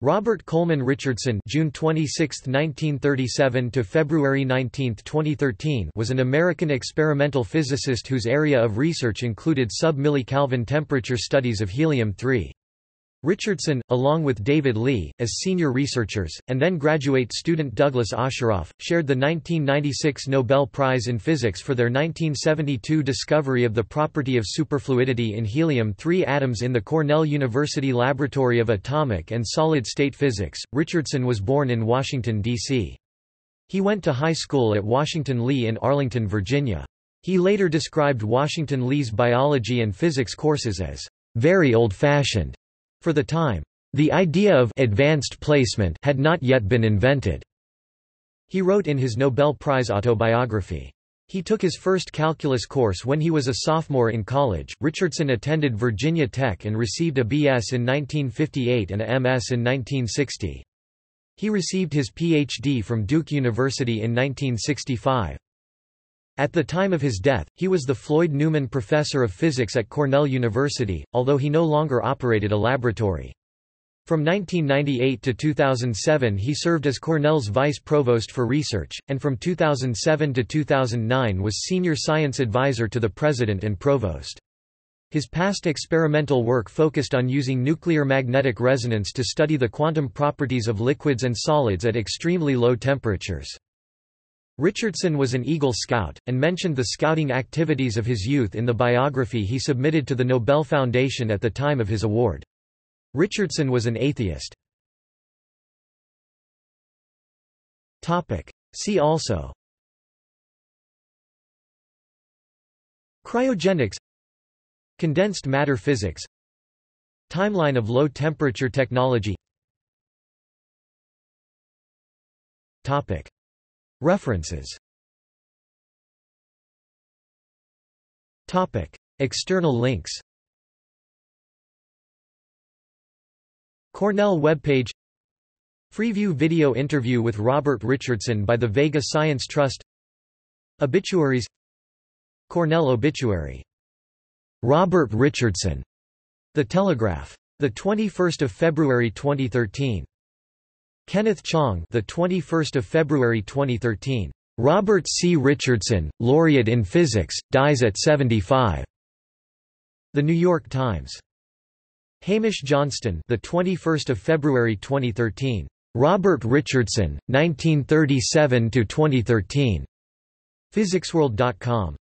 Robert Coleman Richardson June 26, 1937 to February 19, 2013 was an American experimental physicist whose area of research included sub-milli-Kelvin temperature studies of helium-3. Richardson, along with David Lee, as senior researchers, and then graduate student Douglas Osheroff, shared the 1996 Nobel Prize in Physics for their 1972 discovery of the property of superfluidity in helium-3 atoms in the Cornell University Laboratory of Atomic and Solid-State Physics. Richardson was born in Washington, D.C. He went to high school at Washington Lee in Arlington, Virginia. He later described Washington Lee's biology and physics courses as very old-fashioned for the time, the idea of advanced placement had not yet been invented. He wrote in his Nobel Prize autobiography. He took his first calculus course when he was a sophomore in college. Richardson attended Virginia Tech and received a B.S. in 1958 and a M.S. in 1960. He received his Ph.D. from Duke University in 1965. At the time of his death, he was the Floyd Newman Professor of Physics at Cornell University, although he no longer operated a laboratory. From 1998 to 2007 he served as Cornell's Vice Provost for Research, and from 2007 to 2009 was Senior Science Advisor to the President and Provost. His past experimental work focused on using nuclear magnetic resonance to study the quantum properties of liquids and solids at extremely low temperatures. Richardson was an Eagle Scout, and mentioned the scouting activities of his youth in the biography he submitted to the Nobel Foundation at the time of his award. Richardson was an atheist. See also Cryogenics Condensed matter physics Timeline of low-temperature technology References Topic. External links Cornell webpage Freeview video interview with Robert Richardson by the Vega Science Trust Obituaries Cornell obituary. Robert Richardson. The Telegraph. The 21st of February 2013. Kenneth Chang, the 21st of February 2013. Robert C. Richardson, laureate in physics, dies at 75. The New York Times. Hamish Johnston, the 21st of February 2013. Robert Richardson, 1937 to 2013. Physicsworld.com